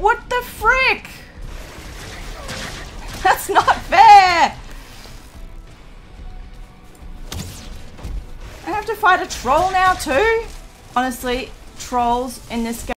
What the frick? That's not fair! I have to fight a troll now too? Honestly, trolls in this game.